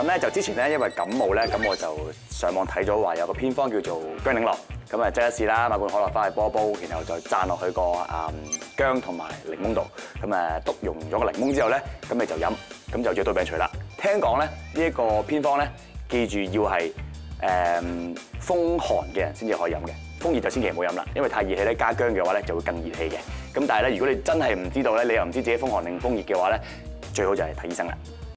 咁咧就之前咧因為感冒咧，咁我就上網睇咗話有個偏方叫做薑檸樂，咁啊即一試啦，買罐可樂翻去煲煲，然後再攢落去個誒薑同埋檸檬度，咁啊篤溶咗個檸檬之後咧，咁你就飲，咁就最到病除啦。聽講咧呢一個偏方咧，記住要係誒風寒嘅人先至可以飲嘅，風熱就千祈唔好飲啦，因為太熱氣咧加薑嘅話咧就會更熱氣嘅。咁但係咧如果你真係唔知道咧，你又唔知自己風寒定風熱嘅話咧，最好就係睇醫生啦。